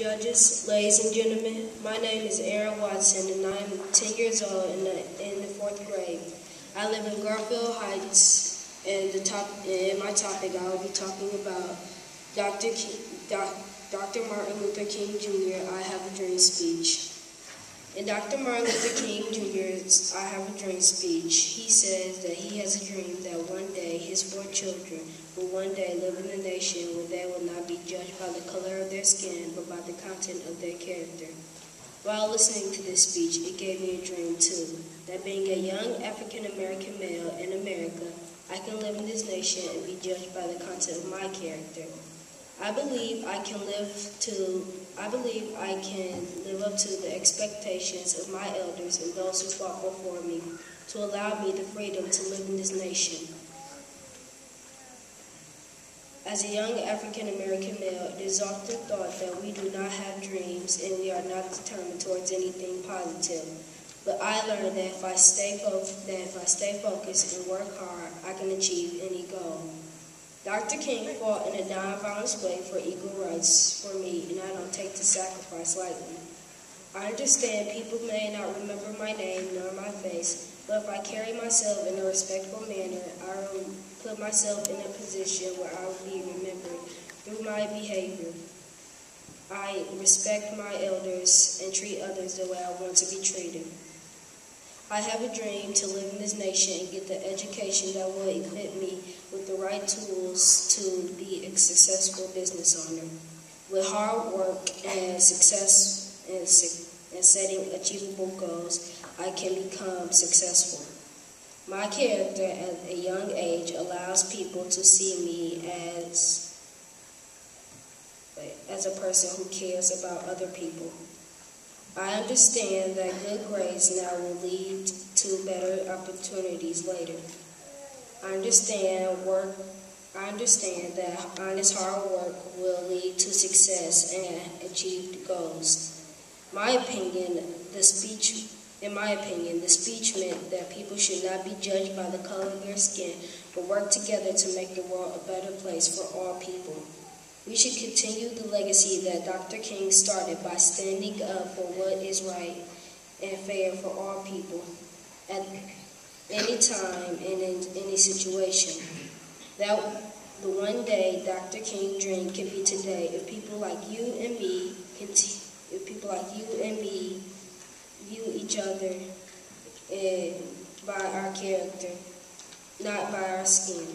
Judges, ladies and gentlemen, my name is Aaron Watson and I'm 10 years old in the, in the fourth grade. I live in Garfield Heights and the top, in my topic I will be talking about Dr. King, Dr. Martin Luther King Jr. I Have a Dream speech. In Dr. Martin Luther King Jr.'s I Have a Dream speech, he says that he has a dream that one day his four children will one day live in a nation where they will not be judged by the color of their skin, but by the content of their character. While listening to this speech, it gave me a dream too, that being a young African American male in America, I can live in this nation and be judged by the content of my character. I believe I can live to I believe I can live up to the expectations of my elders and those who fought before me to allow me the freedom to live in this nation. As a young African American male, it is often thought that we do not have dreams and we are not determined towards anything positive. But I learned that if I stay focused, that if I stay focused and work hard, I can achieve any goal. Dr. King fought in a nonviolent way for equal rights for me, and I don't take the sacrifice lightly. I understand people may not remember my name nor my face, but if I carry myself in a respectful manner, I will put myself in a position where I will be remembered through my behavior. I respect my elders and treat others the way I want to be treated. I have a dream to live in this nation and get the education that will equip me with right tools to be a successful business owner. With hard work and success and, and setting achievable goals, I can become successful. My character at a young age allows people to see me as as a person who cares about other people. I understand that good grades now will lead to better opportunities later. I understand work I understand that honest hard work will lead to success and achieved goals. My opinion, the speech in my opinion, the speech meant that people should not be judged by the color of their skin, but work together to make the world a better place for all people. We should continue the legacy that Dr. King started by standing up for what is right and fair for all people at any time and in any situation. That the one day Dr. King dream can be today if people like you and me, if people like you and me view each other and by our character, not by our skin.